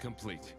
complete.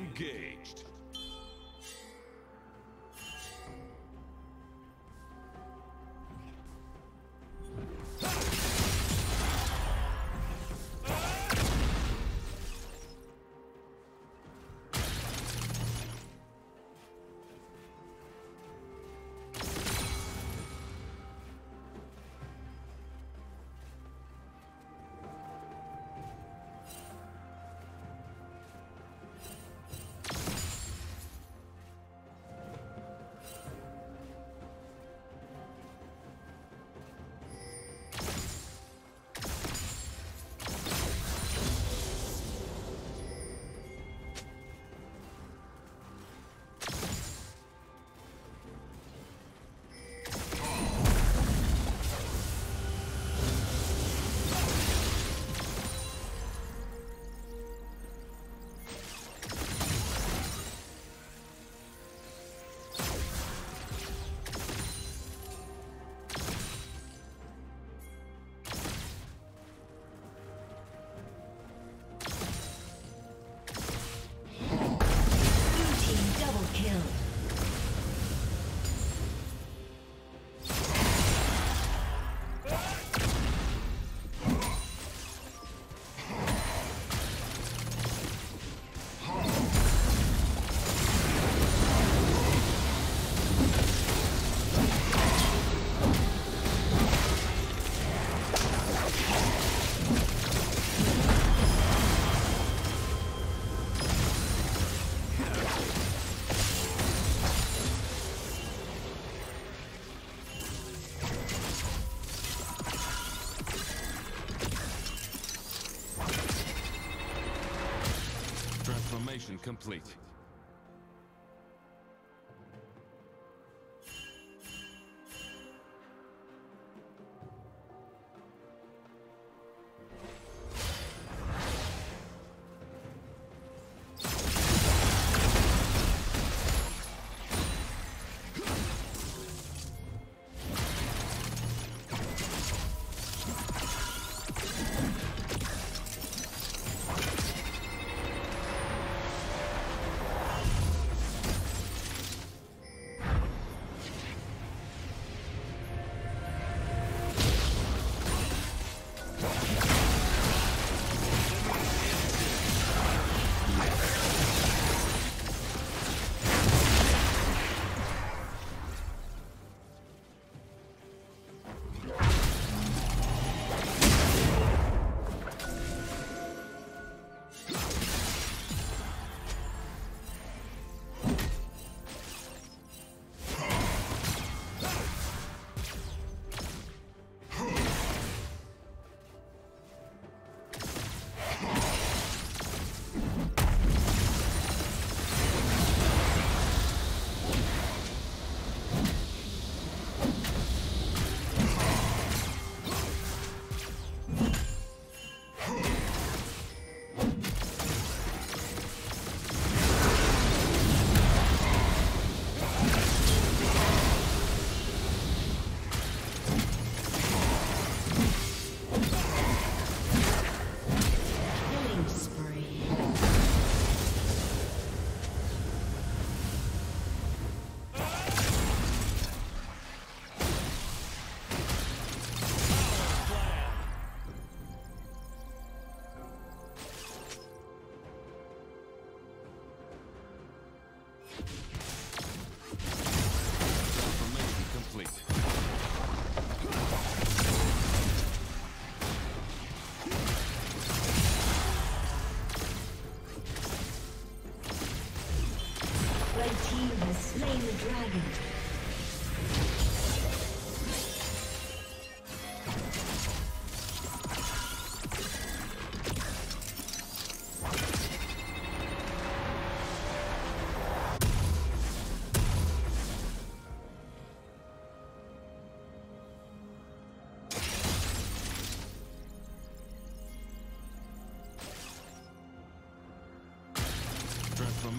Engaged. Complete.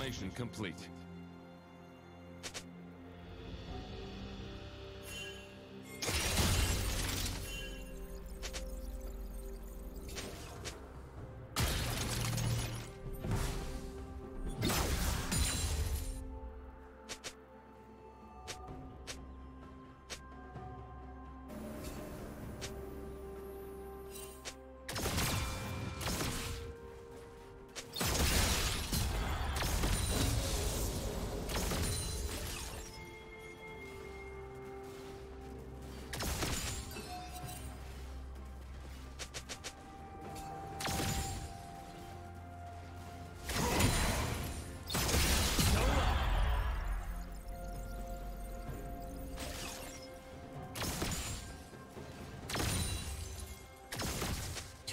Transformation complete.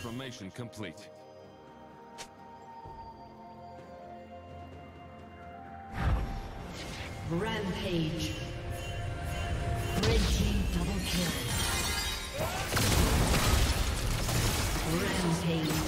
Transformation complete. Rampage. Red team double kill. Rampage.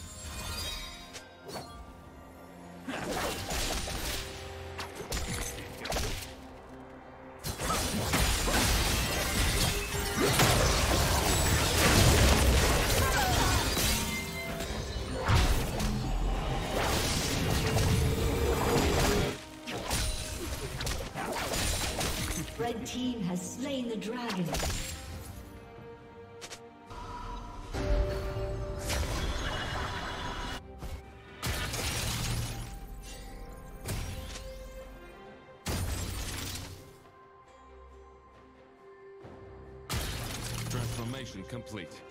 Complete.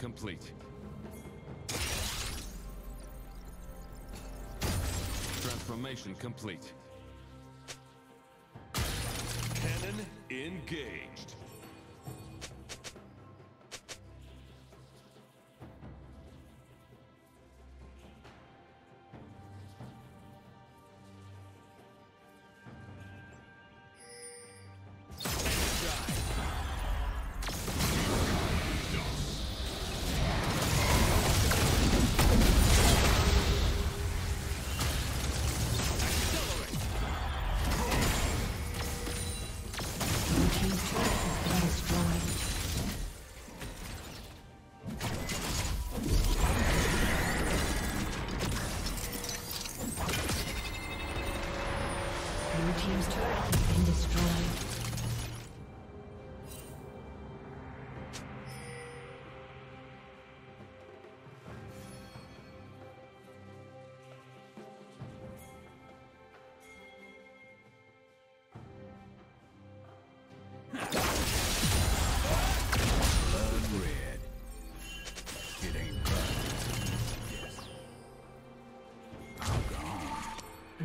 complete. Transformation complete. Cannon engaged.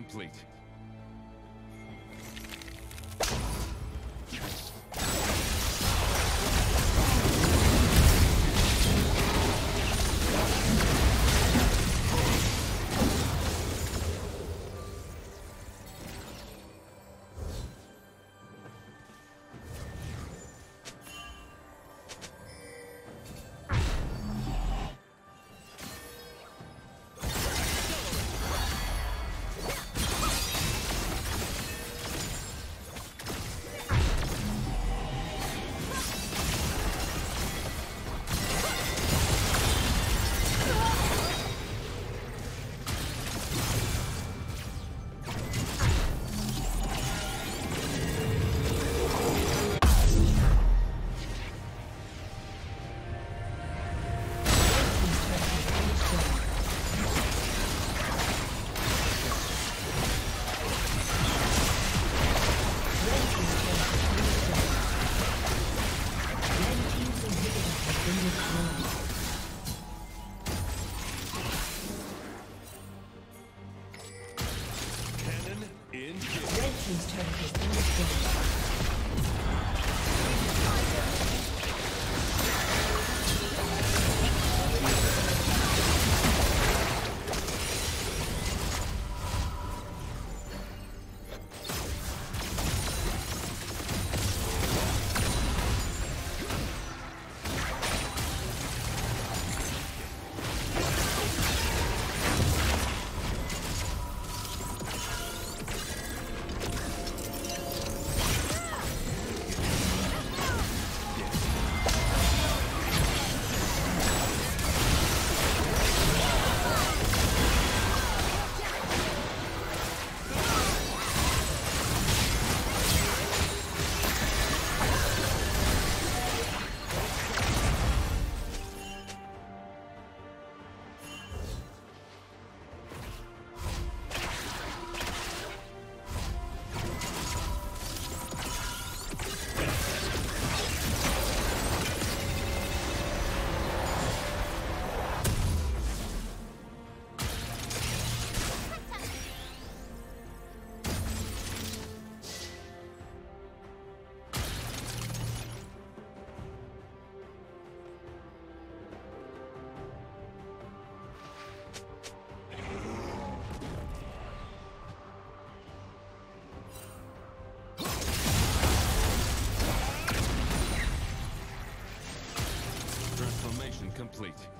Complete. Complete.